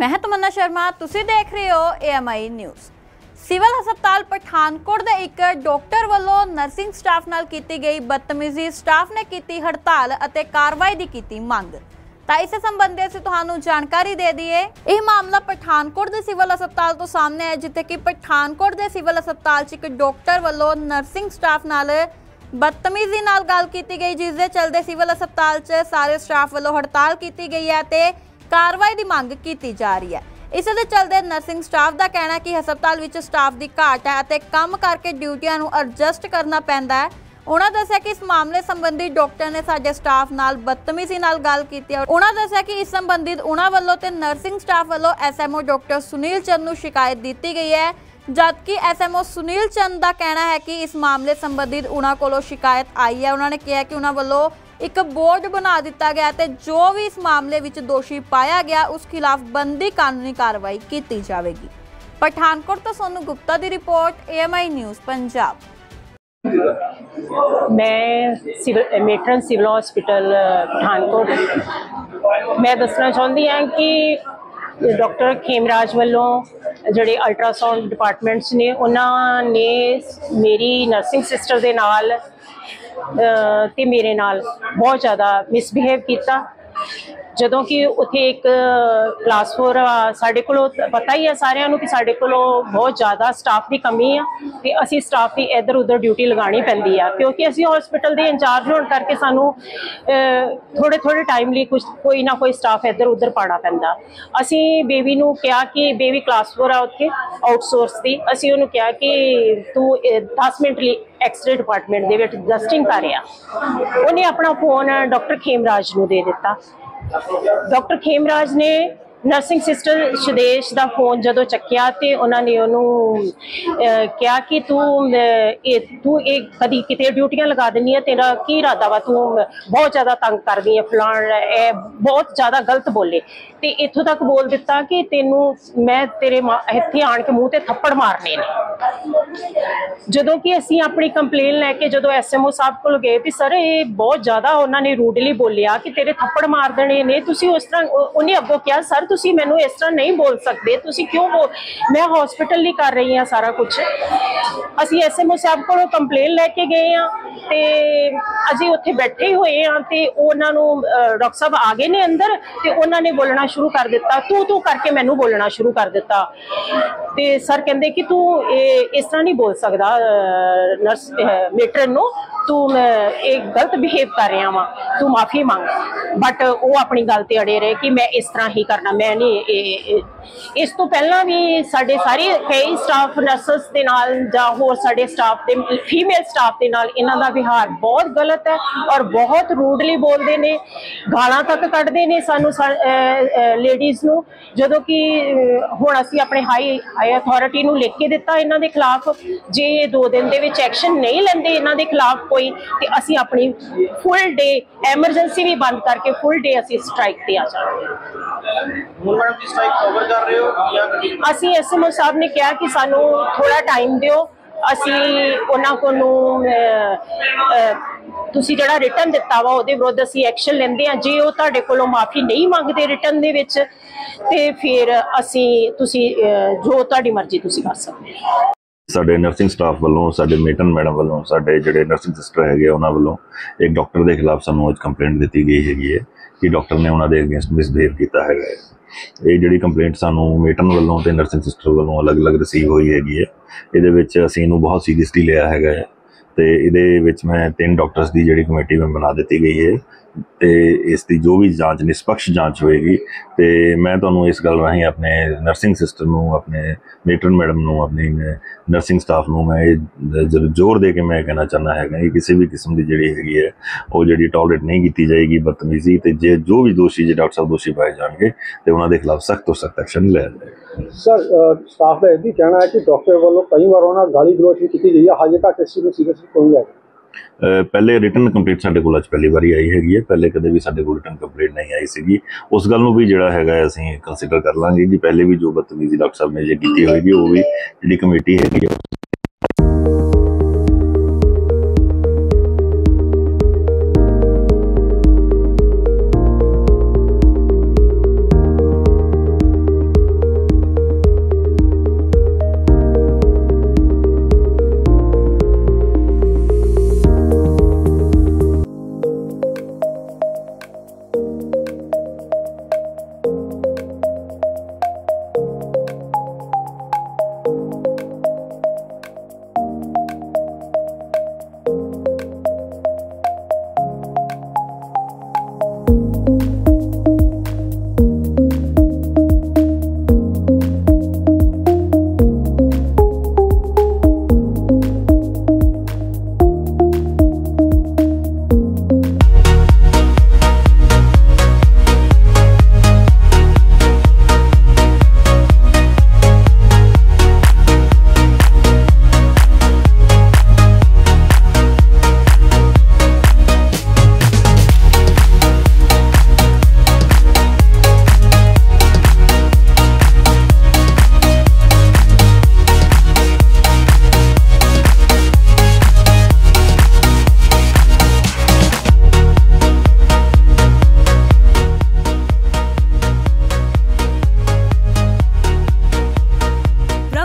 ਮੈਂ ਤਮੰਨਾ ਸ਼ਰਮਾ, ਤੁਸੀਂ ਦੇਖ ਰਹੇ ਹੋ AMI ਨਿਊਜ਼ ਸਿਵਲ ਹਸਪਤਾਲ ਪਠਾਨਕੋਟ ਦੇ ਇੱਕ ਡਾਕਟਰ ਵੱਲੋਂ ਨਰਸਿੰਗ ਸਟਾਫ ਨਾਲ ਕੀਤੀ ਗਈ ਬਦਤਮੀਜ਼ੀ। ਸਟਾਫ ਨੇ ਕੀਤੀ ਹੜਤਾਲ ਅਤੇ ਕਾਰਵਾਈ ਦੀ ਕੀਤੀ ਮੰਗ। ਤਾਂ ਇਸ ਸੰਬੰਧੀ ਅਸੀਂ ਤੁਹਾਨੂੰ ਜਾਣਕਾਰੀ ਦੇ ਦਈਏ, ਇਹ ਮਾਮਲਾ ਪਠਾਨਕੋਟ ਦੇ ਸਿਵਲ ਹਸਪਤਾਲ ਤੋਂ ਸਾਹਮਣੇ ਹੈ ਜਿੱਥੇ ਕਿ ਪਠਾਨਕੋਟ ਦੇ ਸਿਵਲ ਹਸਪਤਾਲ 'ਚ ਇੱਕ ਡਾਕਟਰ ਵੱਲੋਂ ਨਰਸਿੰਗ ਸਟਾਫ ਨਾਲ ਬਦਤਮੀਜ਼ੀ ਨਾਲ ਗੱਲ ਕੀਤੀ ਗਈ, ਜਿਸ ਦੇ ਚਲਦੇ ਸਿਵਲ ਹਸਪਤਾਲ 'ਚ ਸਾਰੇ ਸਟਾਫ ਵੱਲੋਂ ਹੜਤਾਲ ਕੀਤੀ ਗਈ ਹੈ ਤੇ ਕਾਰਵਾਈ ਦੀ ਮੰਗ ਕੀਤੀ ਜਾ ਰਹੀ ਹੈ। ਇਸ ਦੇ ਚਲਦੇ ਨਰਸਿੰਗ ਸਟਾਫ ਦਾ ਕਹਿਣਾ ਕਿ ਹਸਪਤਾਲ ਵਿੱਚ ਸਟਾਫ ਦੀ ਘਾਟ ਹੈ ਅਤੇ ਕੰਮ ਕਰਕੇ ਡਿਊਟੀਆਂ ਨੂੰ ਐਡਜਸਟ ਕਰਨਾ ਪੈਂਦਾ ਹੈ। ਉਹਨਾਂ ਦੱਸਿਆ ਕਿ ਇਸ ਮਾਮਲੇ ਸੰਬੰਧੀ ਡਾਕਟਰ ਨੇ ਸਾਡੇ ਸਟਾਫ ਨਾਲ ਬਦਤਮੀਜ਼ੀ ਨਾਲ ਗੱਲ ਕੀਤੀ ਔਰ ਉਹਨਾਂ ਦੱਸਿਆ ਕਿ ਇਸ ਸੰਬੰਧਿਤ ਉਹਨਾਂ ਵੱਲੋਂ ਤੇ ਨਰਸਿੰਗ ਸਟਾਫ ਵੱਲੋਂ ਐਸਐਮਓ ਡਾਕਟਰ ਸੁਨੀਲ ਚੰਦ ਨੂੰ ਸ਼ਿਕਾਇਤ ਦਿੱਤੀ ਗਈ ਹੈ। ਜਦਕਿ ਐਸਐਮਓ ਸੁਨੀਲ ਚੰਦ ਦਾ ਕਹਿਣਾ ਹੈ ਕਿ ਇਸ ਮਾਮਲੇ ਸੰਬੰਧਿਤ ਉਹਨਾਂ ਕੋਲੋਂ ਸ਼ਿਕਾਇਤ ਆਈ ਹੈ। ਉਹਨਾਂ ਨੇ ਕਿਹਾ ਕਿ ਉਹਨਾਂ ਵੱਲੋਂ ਇੱਕ ਬੋਰਡ ਬਣਾ ਦਿੱਤਾ ਗਿਆ ਤੇ ਜੋ ਵੀ ਇਸ ਮਾਮਲੇ ਵਿੱਚ ਦੋਸ਼ੀ ਪਾਇਆ ਗਿਆ, ਉਸ ਖਿਲਾਫ ਬੰਦੀ ਕਾਨੂੰਨੀ ਕਾਰਵਾਈ ਕੀਤੀ ਜਾਵੇਗੀ। ਪਠਾਨਕੋਟ ਤੋਂ ਸੋਨੂ ਗੁਪਤਾ ਦੀ ਰਿਪੋਰਟ AMI ਨਿਊਜ਼, ਪੰਜਾਬ। ਮੈਂ civil matron civil hospital Pathankot. ਮੈਂ ਦੱਸਣਾ ਚਾਹੁੰਦੀ ਹਾਂ ਕਿ ਡਾਕਟਰ ਖੇਮਰਾਜ ਵੱਲੋਂ ਜਿਹੜੇ ਅਲਟਰਾਸਾਊਂਡ ਡਿਪਾਰਟਮੈਂਟਸ ਨੇ ਉਹਨਾਂ ਨੇ ਮੇਰੀ ਨਰਸਿੰਗ ਸਿਸਟਰ ਦੇ ਨਾਲ ਅਹ, ਤੇ ਮੇਰੇ ਨਾਲ ਬਹੁਤ ਜ਼ਿਆਦਾ ਮਿਸਬਿਹੇਵ ਕੀਤਾ। ਜਦੋਂ ਕਿ ਉੱਥੇ ਇੱਕ ਕਲਾਸ 4 ਸਾਡੇ ਕੋਲੋਂ ਪਤਾ ਹੀ ਹੈ ਸਾਰਿਆਂ ਨੂੰ ਕਿ ਸਾਡੇ ਕੋਲੋਂ ਬਹੁਤ ਜ਼ਿਆਦਾ ਸਟਾਫ ਦੀ ਕਮੀ ਆ ਤੇ ਅਸੀਂ ਸਟਾਫ ਦੀ ਇੱਧਰ ਉੱਧਰ ਡਿਊਟੀ ਲਗਾਉਣੀ ਪੈਂਦੀ ਆ ਕਿਉਂਕਿ ਅਸੀਂ ਹਸਪੀਟਲ ਦੇ ਇੰਚਾਰਜ ਹੋਣ ਕਰਕੇ ਸਾਨੂੰ ਥੋੜੇ ਥੋੜੇ ਟਾਈਮ ਲਈ ਕੁਝ ਕੋਈ ਨਾ ਕੋਈ ਸਟਾਫ ਇੱਧਰ ਉੱਧਰ ਪਾਣਾ ਪੈਂਦਾ। ਅਸੀਂ ਬੇਬੀ ਨੂੰ ਕਿਹਾ ਕਿ ਬੇਬੀ ਕਲਾਸ 4 ਆ ਉੱਥੇ ਆਊਟਸੋਰਸ ਦੀ ਅਸੀਂ ਉਹਨੂੰ ਕਿਹਾ ਕਿ ਤੂੰ ਅਹ, 10 ਮਿੰਟ ਲਈ ਐਕਸਰੇ ਡਿਪਾਰਟਮੈਂਟ ਦੇ ਵਿੱਚ ਡਸਟਿੰਗ ਕਰ ਰਿਹਾ। ਉਹਨੇ ਆਪਣਾ ਫੋਨ ਡਾਕਟਰ ਖੇਮਰਾਜ ਨੂੰ ਦੇ ਦਿੱਤਾ। ਡਾਕਟਰ ਖੇਮਰਾਜ ਨੇ ਨਰਸਿੰਗ ਸਿਸਟਰ ਸੁਦੇਸ਼ ਦਾ ਫੋਨ ਜਦੋਂ ਚੱਕਿਆ ਤੇ ਉਹਨਾਂ ਨੇ ਉਹਨੂੰ ਕਿਹਾ ਕਿ ਤੂੰ ਇਹ ਤੂੰ ਇਹ ਕਦੀ ਕਿਤੇ ਡਿਊਟੀਆਂ ਲਗਾ ਦਿੰਨੀ ਹੈ ਤੇਰਾ ਕੀ ਇਰਾਦਾ ਵਾ? ਤੂੰ ਬਹੁਤ ਜ਼ਿਆਦਾ ਤੰਗ ਕਰਦੀ ਹੈ ਫਲਾਣ, ਇਹ ਬਹੁਤ ਜ਼ਿਆਦਾ ਗਲਤ ਬੋਲੇ। ਤੇ ਇੱਥੋਂ ਤੱਕ ਬੋਲ ਦਿੱਤਾ ਕਿ ਤੈਨੂੰ ਮੈਂ ਤੇਰੇ ਮਾ- ਇੱਥੇ ਆਣ ਕੇ ਮੂੰਹ ਤੇ ਥੱਪੜ ਮਾਰਨੇ ਨੇ। ਜਦੋਂ ਕਿ ਅਸੀਂ ਆਪਣੀ ਕੰਪਲੇਨ ਲੈ ਕੇ ਜਦੋਂ ਐਸਐਮਓ ਸਾਹਿਬ ਕੋਲ ਗਏ ਤੇ ਸਰ, ਇਹ ਬਹੁਤ ਜ਼ਿਆਦਾ ਉਹਨਾਂ ਨੇ ਰੂਡਲੀ ਬੋਲਿਆ ਕਿ ਤੇਰੇ ਥੱਪੜ ਮਾਰ ਦੇਣੇ ਨੇ। ਤੁਸੀਂ ਉਸ ਤਰ੍ਹਾਂ ਉਹਨੇ ਅੱਗੋਂ ਕਿਹਾ, ਸਰ ਤੁਸੀਂ ਮੈਨੂੰ ਇਸ ਤਰ੍ਹਾਂ ਨਹੀਂ ਬੋਲ ਸਕਦੇ। ਤੁਸੀਂ ਕਿਉਂ ਬੋਲ ਮੈਂ ਹਸਪੀਟਲ ਲਈ ਕਰ ਰਹੀ ਹਾਂ ਸਾਰਾ ਕੁਝ ਅਸੀਂ ਐਸਐਮਓ ਸਾਹਿਬ ਕੋਲੋਂ ਕੰਪਲੇਨ ਲੈ ਕੇ ਗਏ ਆ ਤੇ ਅਸੀਂ ਉੱਥੇ ਬੈਠੇ ਹੋਏ ਆ ਤੇ ਉਹਨਾਂ ਨੂੰ ਡਾਕਟਰ ਸਾਹਿਬ ਆ ਗਏ ਨੇ ਅੰਦਰ ਤੇ ਉਹਨਾਂ ਨੇ ਬੋਲਣਾ ਸ਼ੁਰੂ ਕਰ ਦਿੱਤਾ। ਤੂੰ ਤੂੰ ਕਰਕੇ ਮੈਨੂੰ ਬੋਲਣਾ ਸ਼ੁਰੂ ਕਰ ਦਿੱਤਾ। ਤੇ ਸਰ ਕਹਿੰਦੇ ਕਿ ਤੂੰ ਇਹ ਇਸ ਤਰ੍ਹਾਂ ਨਹੀਂ ਬੋਲ ਸਕਦਾ ਨਰਸ ਮੇਟਰਨ ਨੂੰ। ਤੂੰ ਇਹ ਗਲਤ ਬਿਹੇਵ ਕਰ ਰਿਹਾ ਵਾਂ। ਤੂੰ ਮਾਫੀ ਮੰਗ। ਬਟ ਉਹ ਆਪਣੀ ਗੱਲ ਤੇ ਅੜੇ ਰਹੇ ਕਿ ਮੈਂ ਇਸ ਤਰ੍ਹਾਂ ਹੀ ਕਰਨਾ, ਮੈਂ ਨਹੀਂ ਇਸ ਤੋਂ ਪਹਿਲਾਂ ਵੀ ਸਾਡੇ ਸਾਰੇ ਕਈ ਸਟਾਫ ਨਰਸਸ ਦੇ ਨਾਲ ਜਾਂ ਹੋਰ ਸਾਡੇ ਸਟਾਫ ਦੇ ਫੀਮੇਲ ਸਟਾਫ ਦੇ ਨਾਲ ਇਹਨਾਂ ਦਾ ਵਿਹਾਰ ਬਹੁਤ ਗਲਤ ਹੈ ਔਰ ਬਹੁਤ ਰੂਡਲੀ ਬੋਲਦੇ ਨੇ, ਗਾਲਾਂ ਤੱਕ ਕੱਢਦੇ ਨੇ ਸਾਨੂੰ ਲੇਡੀਜ਼ ਨੂੰ, ਜਦੋਂ ਕਿ ਹੁਣ ਅਸੀਂ ਆਪਣੇ ਹਾਈ ਹਾਈ ਅਥਾਰਟੀ ਨੂੰ ਲਿਖ ਕੇ ਦਿੱਤਾ ਇਹਨਾਂ ਦੇ ਖਿਲਾਫ, ਜੇ ਇਹ ਦੋ ਦਿਨ ਦੇ ਵਿੱਚ ਐਕਸ਼ਨ ਨਹੀਂ ਲੈਂਦੇ ਇਹਨਾਂ ਦੇ ਖਿਲਾਫ ਕੋਈ, ਤੇ ਅਸੀਂ ਆਪਣੀ ਫੁੱਲ ਡੇ ਐਮਰਜੈਂਸੀ ਵੀ ਬੰਦ ਕਰ ਕਰਕੇ ਫੁੱਲ ਡੇ ਅਸੀਂ ਸਟ੍ਰਾਈਕ ਤੇ ਆ ਜਾਵਾਂਗੇ। ਹੁਣ ਮੈਡਮ ਜੀ ਸਟ੍ਰਾਈਕ ਕਵਰ ਕਰ ਰਹੇ ਹੋ ਜਾਂ? ਅਸੀਂ ਐਸਐਮਓ ਸਾਹਿਬ ਨੇ ਕਿਹਾ ਕਿ ਸਾਨੂੰ ਥੋੜਾ ਟਾਈਮ ਦਿਓ। ਅਸੀਂ ਉਹਨਾਂ ਕੋਲ ਤੁਸੀਂ ਜਿਹੜਾ ਰਿਟਰਨ ਦਿੱਤਾ ਵਾ ਉਹਦੇ ਵਿਰੁੱਧ ਅਸੀਂ ਐਕਸ਼ਨ ਲੈਂਦੇ ਆ ਜੇ ਉਹ ਤੁਹਾਡੇ ਕੋਲੋਂ ਮਾਫੀ ਨਹੀਂ ਮੰਗਦੇ ਰਿਟਰਨ ਦੇ ਵਿੱਚ ਤੇ ਫਿਰ ਅਸੀਂ ਤੁਸੀਂ ਜੋ ਤੁਹਾਡੀ ਮਰਜ਼ੀ ਤੁਸੀਂ ਕਰ ਸਕਦੇ ਹੋ। ਸਾਡੇ ਨਰਸਿੰਗ ਸਟਾਫ ਵੱਲੋਂ ਸਾਡੇ ਮੇਟਨ ਮੈਡਮ ਵੱਲੋਂ ਸਾਡੇ ਜਿਹੜੇ ਨਰਸਿੰਗ ਸਿਸਟਰ ਹੈਗੇ ਆ, ਉਹਨਾਂ ਵੱਲੋਂ ਇੱਕ ਡਾਕਟਰ ਦੇ ਖਿਲਾਫ ਸਾਨੂੰ ਅੱਜ ਕੰਪਲੇਂਟ ਦਿੱਤੀ ਗਈ ਹੈਗੀ ਹੈ ਕਿ ਡਾਕਟਰ ਨੇ ਉਹਨਾਂ ਦੇ ਅਗੇਂਸਟ ਮਿਸਬਿਹੇਵ ਕੀਤਾ ਹੈਗਾ ਹੈ। ਇਹ ਜਿਹੜੀ ਕੰਪਲੇਂਟ ਸਾਨੂੰ ਮੇਟਨ ਵੱਲੋਂ ਤੇ ਨਰਸਿੰਗ ਸਿਸਟਰ ਵੱਲੋਂ ਅਲੱਗ-ਅਲੱਗ ਰਿਸੀਵ ਹੋਈ ਹੈਗੀ ਹੈ ਇਹਦੇ ਵਿੱਚ ਅਸੀਂ ਇਹਨੂੰ ਬਹੁਤ ਸੀਰੀਅਸਲੀ ਲਿਆ ਹੈਗਾ ਹੈ ਤੇ ਇਹਦੇ ਵਿੱਚ ਮੈਂ ਤਿੰਨ ਡਾਕਟਰਸ ਦੀ ਜਿਹੜੀ ਕਮੇਟੀ ਮੈਂ ਬਣਾ ਦਿੱਤੀ ਗਈ ਹੈ ਤੇ ਇਸ ਦੀ ਜੋ ਵੀ ਜਾਂਚ, ਨਿਸ਼ਪਕਸ਼ ਜਾਂਚ ਹੋਏਗੀ, ਤੇ ਮੈਂ ਤੁਹਾਨੂੰ ਇਸ ਗੱਲ ਰਾਹੀਂ ਆਪਣੇ ਨਰਸਿੰਗ ਸਿਸਟਰ ਨੂੰ, ਆਪਣੇ ਮੇਟਰਨ ਮੈਡਮ ਨੂੰ, ਆਪਣੀ ਨਰਸਿੰਗ ਸਟਾਫ ਨੂੰ ਮੈਂ ਇਹ ਜ਼ੋਰ ਦੇ ਕੇ ਮੈਂ ਕਹਿਣਾ ਚਾਹੁੰਦਾ ਹੈਗਾ ਕਿ ਕਿਸੇ ਵੀ ਕਿਸਮ ਦੀ ਜਿਹੜੀ ਹੈਗੀ ਹੈ, ਉਹ ਜਿਹੜੀ ਟੋਲਰੇਟ ਨਹੀਂ ਕੀਤੀ ਜਾਏਗੀ ਬਦਤਮੀਜ਼ੀ ਤੇ ਜੇ ਜੋ ਵੀ ਦੋਸ਼ੀ ਜੇ ਡਾਕਟਰ ਸਾਹਿਬ ਦੋਸ਼ੀ ਪਾਏ ਜਾਣਗੇ ਤੇ ਉਹਨਾਂ ਦੇ ਖਿਲਾਫ ਸਖਤ ਤੋਂ ਸਖਤ ਐਕਸ਼ਨ ਲਿਆ ਜਾਏਗਾ। ਸਰ ਸਟਾਫ ਦਾ ਇਹ ਵੀ ਕਹਿਣਾ ਹੈ ਕਿ ਡਾਕਟਰ ਵੱਲੋਂ ਕਈ ਵਾਰ ਉਹਨਾਂ ਨਾਲ ਗਾਲੀ ਗਲੋਚ ਵੀ ਕੀਤੀ ਗਈ ਹੈ ਹਜੇ ਤੱਕ ਇਸ ਨੂੰ ਸੀਰੀਅਸਲੀ ਕੋਈ ਨਹੀਂ ਲਿਆ ਪਹਿਲੇ ਰਿਟਨ ਕੰਪਲੀਟ ਸਾਡੇ ਕੋਲ ਅੱਜ ਪਹਿਲੀ ਵਾਰੀ ਆਈ ਹੈਗੀ ਹੈ। ਪਹਿਲੇ ਕਦੇ ਵੀ ਸਾਡੇ ਕੋਲ ਰਿਟਨ ਕੰਪਲੀਟ ਨਹੀਂ ਆਈ ਸੀਗੀ। ਉਸ ਗੱਲ ਨੂੰ ਵੀ ਜਿਹੜਾ ਹੈਗਾ ਅਸੀਂ ਕੰਸੀਡਰ ਕਰ ਲਾਂਗੇ ਕਿ ਪਹਿਲੇ ਵੀ ਜੋ ਬਦਤਮੀਜ਼ੀ ਡਾਕਟਰ ਸਾਹਿਬ ਨੇ ਜੇ ਕੀਤੀ ਹੋਏਗੀ, ਉਹ ਵੀ ਜਿਹੜੀ ਕਮੇਟੀ ਹੈਗੀ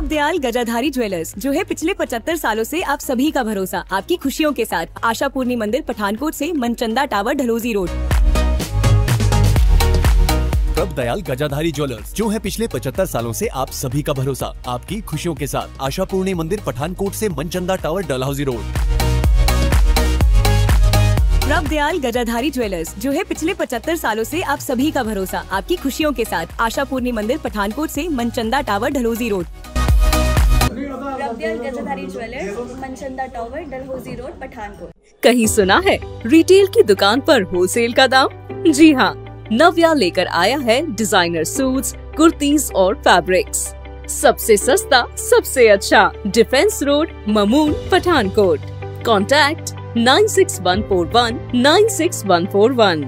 दयाल गजाधारी ज्वेलर्स जो है पिछले 75 सालों से आप सभी का भरोसा आपकी खुशियों के साथ। आशा पूर्णी मंदिर पठानकोट से मनचंदा टावर ढलोजी रोड। प्रभ दयाल गजाधारी ज्वेलर्स जो है पिछले 75 सालों से आप सभी का भरोसा आपकी खुशियों के साथ। आशा पूर्णी मंदिर पठानकोट से मनचंदा टावर डलहौजी रोड। प्रभ दयाल गजाधारी ज्वेलर्स जो है पिछले 75 सालों से आप सभी का भरोसा आपकी खुशियों के साथ। आशा पूर्णी मंदिर पठानकोट से Manchanda tower Dalhousie road. Jewellers Manchanda tower Dalhousie road Pathankot. कहीं सुना है रिटेल की दुकान पर होलसेल का दाम? जी हाँ नव्या लेकर आया है डिज़ाइनर सूट्स, कुर्तीज और फैब्रिक्स सबसे सस्ता सबसे अच्छा defence road Mamun Pathankot. Contact nine six one four one nine six one four one